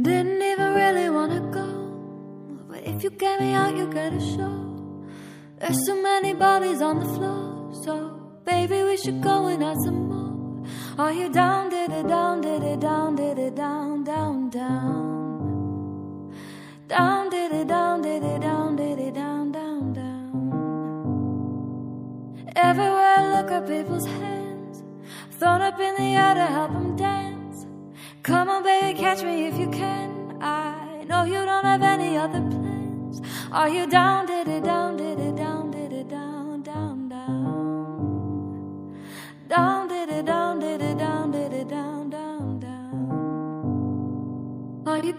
Didn't even really wanna go, but if you get me out, you get a show. There's so many bodies on the floor, so baby, we should go and add some more. Are you down, did it down, did it down, did it down, down, down? Everywhere I look at people's hands, thrown up in the air to help them dance. Come on, baby, catch me if you can. I know you don't have any other plans. Are you down, did it down, did it down, did it down, down, down? Down, did it down, did it down, did it down, down, down? Are you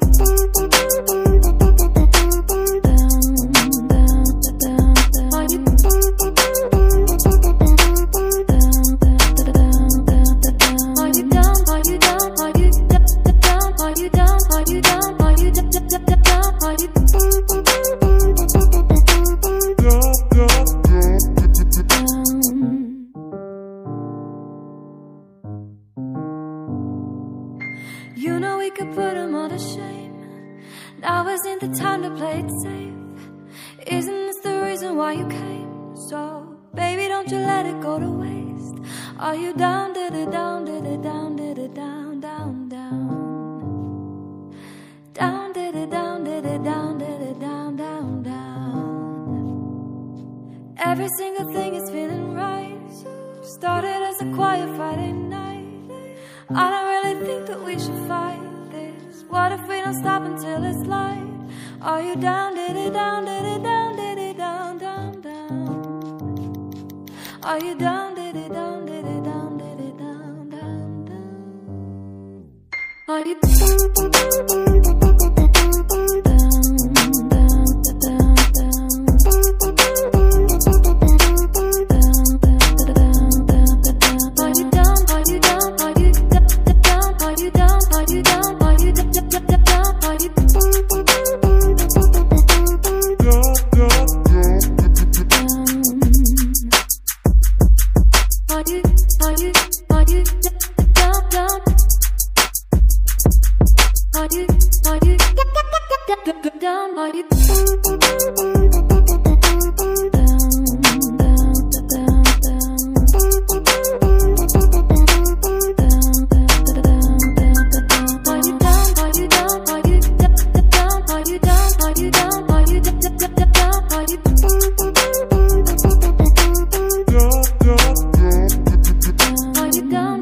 You know we could put them all to shame. Now isn't the time to play it safe. Isn't this the reason why you came? So, baby, don't you let it go to waste. Are you down, did it down, did it down, did it down, down, down? Down, did it down, did it down, did it down, down, down? Every single thing is feeling right. Started as a quiet Friday night. I don't think that we should fight this. What if we don't stop until it's light? Are you down, did it down, did it down, did it down, down, down? Are you down, did it down, did it down, did it down, down, down? Are you down, down, down, Are you down? Are you down?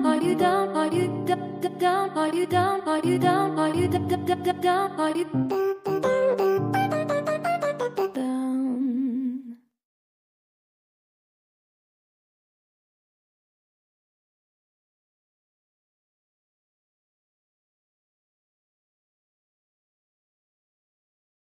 Are you down? Are you down? Are you down? Are you